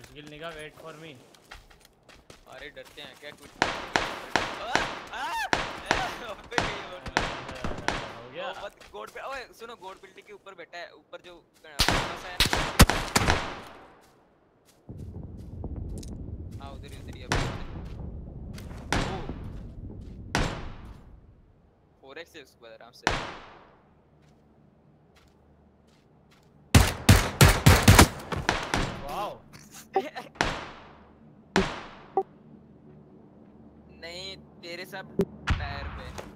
अशगिल निगा wait for me अरे डरते हैं क्या कुछ? अबे हो गया। गोड पे ओए सुनो गोड बिल्डिंग के ऊपर बैठा है ऊपर जो बस है। हाँ उधर ही उधर ही अभी फोर एक्स है उसके आराम से। नहीं तेरे सब टायर पे।